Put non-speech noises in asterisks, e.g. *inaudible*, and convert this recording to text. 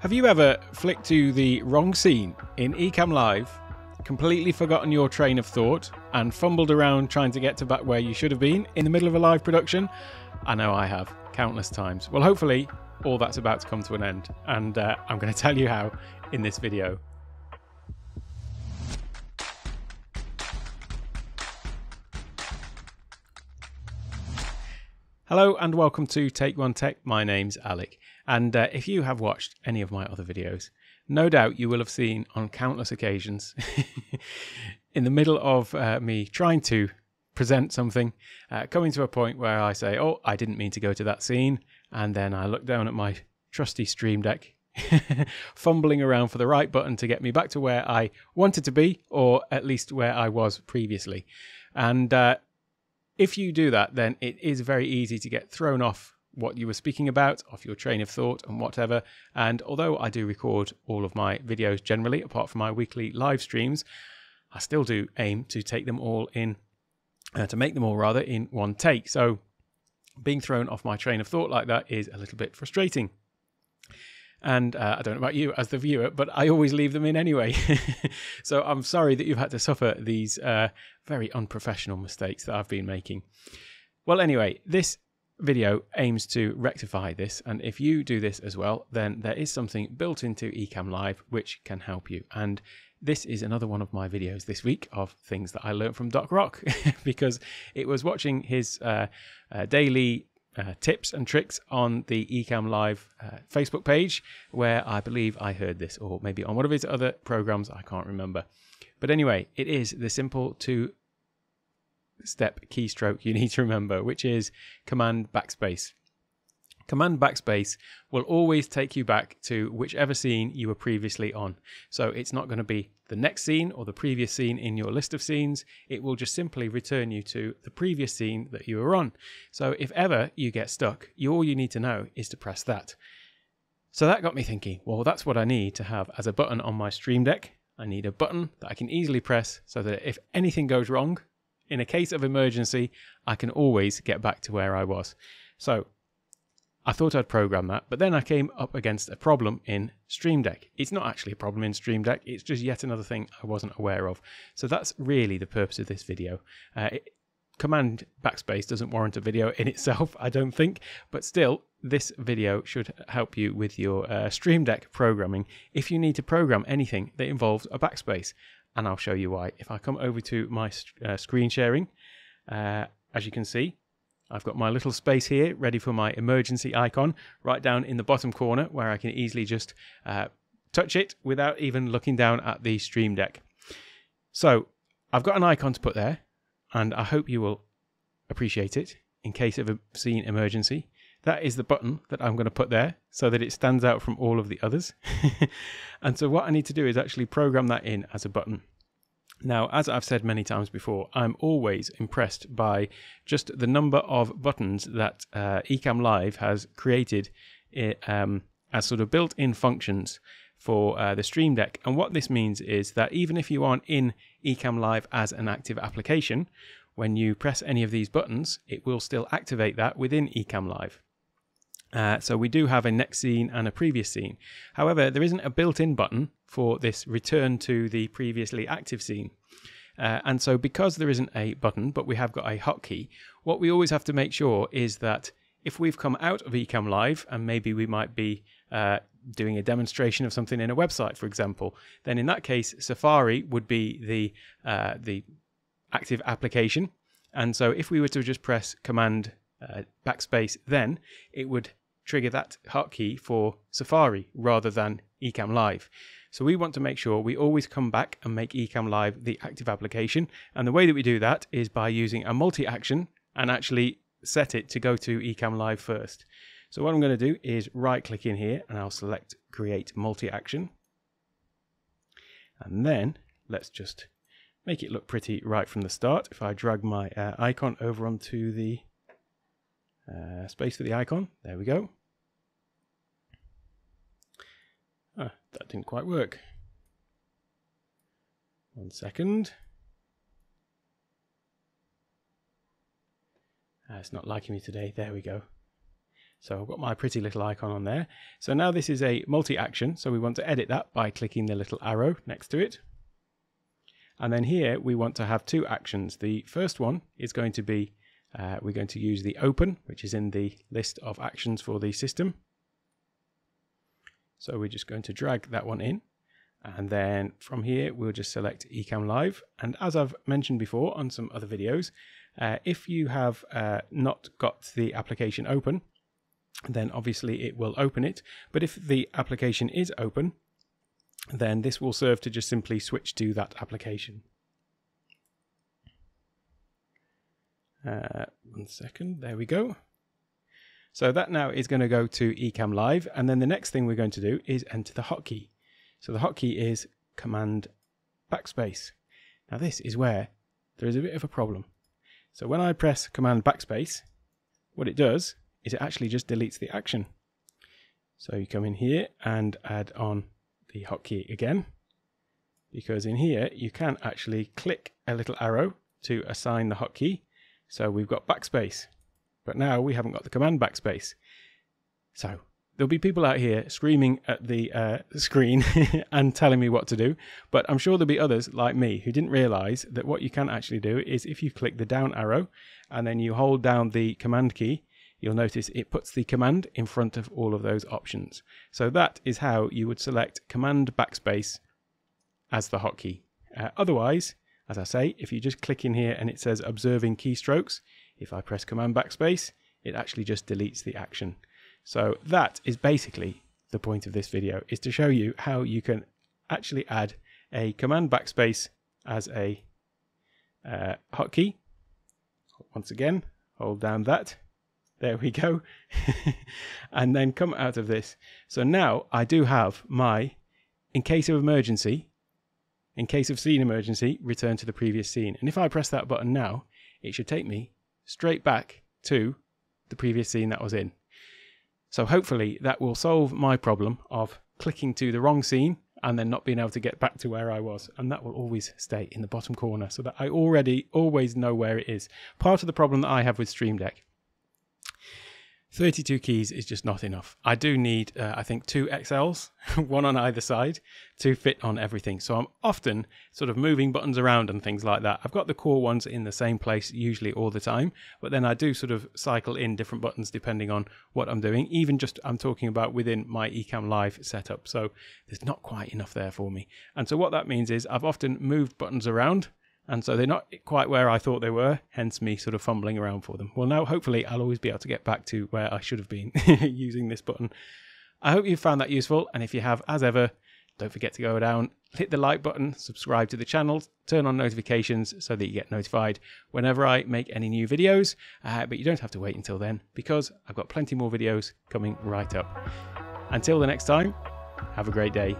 Have you ever flicked to the wrong scene in Ecamm Live, completely forgotten your train of thought, and fumbled around trying to get to back where you should have been in the middle of a live production? I know I have, countless times. Well, hopefully, all that's about to come to an end, and uh, I'm going *laughs* to tell you how in this video. Hello and welcome to Take One Tech. My name's Alec, and uh, if you have watched any of my other videos, no doubt you will have seen on countless occasions *laughs* in the middle of uh, me trying to present something, uh, coming to a point where I say, Oh, I didn't mean to go to that scene. And then I look down at my trusty Stream Deck, *laughs* fumbling around for the right button to get me back to where I wanted to be, or at least where I was previously. And uh, if you do that, then it is very easy to get thrown off what you were speaking about, off your train of thought and whatever. And although I do record all of my videos generally, apart from my weekly live streams, I still do aim to take them all in, uh, to make them all rather in one take. So being thrown off my train of thought like that is a little bit frustrating. And uh, I don't know about you as the viewer, but I always leave them in anyway. *laughs* so I'm sorry that you've had to suffer these uh, very unprofessional mistakes that I've been making. Well, anyway, this video aims to rectify this. And if you do this as well, then there is something built into Ecamm Live which can help you. And this is another one of my videos this week of things that I learned from Doc Rock *laughs* because it was watching his uh, uh, daily uh, tips and tricks on the Ecamm Live uh, Facebook page, where I believe I heard this, or maybe on one of his other programs, I can't remember. But anyway, it is the simple two step keystroke you *laughs* need to remember, which is Command Backspace. Command backspace will always take you back to whichever scene you were previously on. So it's not going to be the next scene or the previous scene in your list of scenes. It will just simply return you to the previous scene that you were on. So if ever you get stuck, you, all you need to know is to press that. So that got me thinking, well, that's what I need to have as a button on my Stream Deck. I need a button that I can easily press so that if anything goes wrong, in a case of emergency, I can always get back to where I was. So I thought I'd program that, but then I came up against a problem in Stream Deck. It's not actually a problem in Stream Deck, it's just yet another thing I wasn't aware of. So that's really the purpose of this video. Uh, it, command backspace doesn't warrant a video in *laughs* itself, I don't think, but still, this video should help you with your uh, Stream Deck programming if you need to program anything that involves a backspace. And I'll show you why. If I come over to my uh, screen sharing, uh, as you can see, I've got my little space here ready for my emergency icon right down in the bottom corner where I can easily just uh, touch it without even looking down at the Stream Deck. So I've got an icon to put there and I hope you will appreciate it in case of a scene emergency. That is the button that I'm going to put there so that it stands out from all of the others. *laughs* and so what I need to do is actually program that in as a button. Now, as I've said many times before, I'm always impressed by just the number of buttons that uh, Ecamm Live has created um, as sort of built in functions for uh, the Stream Deck. And what this means is that even if you aren't in Ecamm Live as an active application, when you press any of these buttons, it will still activate that within Ecamm Live. Uh, so we do have a next scene and a previous scene. However, there isn't a built-in button for this return to the previously active scene. Uh, and so because there isn't a button, but we have got a hotkey, what we always have to make sure is that if we've come out of Ecamm Live and maybe we might be uh, doing a demonstration of something in a website, for example, then in that case, Safari would be the uh, the active application. And so if we were to just press Command uh, backspace, then it would trigger that hotkey for Safari rather than Ecamm Live. So we want to make sure we always come back and make Ecamm Live the active application. And the way that we do that is by using a multi-action and actually set it to go to Ecamm Live first. So what I'm going to do is right click in here and I'll select create multi-action. And then let's just make it look pretty right from the start. If I drag my uh, icon over onto the uh, space for the icon. There we go. Ah, that didn't quite work. One second. Ah, it's not liking me today. There we go. So I've got my pretty little icon on there. So now this is a multi-action. So we want to edit that by clicking the little arrow next to it. And then here we want to have two actions. The first one is going to be, uh, we're going to use the open, which is in the list of actions for the system. So we're just going to drag that one in. And then from here, we'll just select Ecamm Live. And as I've mentioned before on some other videos, uh, if you have uh, not got the application open, then obviously it will open it. But if the application is open, then this will serve to just simply switch to that application. Uh, one second, there we go. So that now is going to go to Ecamm Live, and then the next thing we're going to do is enter the hotkey. So the hotkey is Command Backspace. Now this is where there is a bit of a problem. So when I press Command Backspace, what it does is it actually just deletes the action. So you come in here and add on the hotkey again, because in here you can actually click a little arrow to assign the hotkey. So we've got backspace, but now we haven't got the command backspace. So there'll be people out here screaming at the uh, *laughs* screen *laughs* and telling me what to do, but I'm sure there'll be others like me who didn't realize that what you can actually do is if you click the down arrow and then you hold down the command key, you'll notice it puts the command in front of all of those options. So that is how you would select command backspace as the hotkey. Uh, otherwise, as I say, if you just click in here and it says observing keystrokes, if I press command backspace, it actually just deletes the action. So that is basically the point of this video, is to show you how you can actually add a command backspace as a uh, hotkey. Once again, hold down that there we go. *laughs* and then come out of this. So now I do have my, in case of emergency, in case of scene emergency, return to the previous scene. And if I press that button now, it should take me straight back to the previous scene that was in. So hopefully that will solve my problem of clicking to the wrong scene and then not being able to get back to where I was. And that will always stay in the bottom corner so that I already always know where it is. Part of the problem that I have with Stream Deck 32 keys is just not enough. I do need, uh, I think, two XLs, *laughs* one on either side, to fit on everything. So I'm often sort of moving buttons around and things like that. I've got the core ones in the same place usually all the time, but then I do sort of cycle in different buttons depending on what I'm doing. Even just I'm talking about within my Ecamm Live setup. So there's not quite enough there for me. And so what that means is I've often moved buttons around and so they're not quite where I thought they were, hence me sort of fumbling around for them. Well, now hopefully I'll always be able to get back to where I should have been *laughs* using this button. I hope you found that useful, and if you have, as ever, don't forget to go down, hit the like button, subscribe to the channel, turn on notifications so that you get notified whenever I make any new videos. Uh, but you don't have to wait until then because I've got plenty more videos coming right up. Until the next time, have a great day.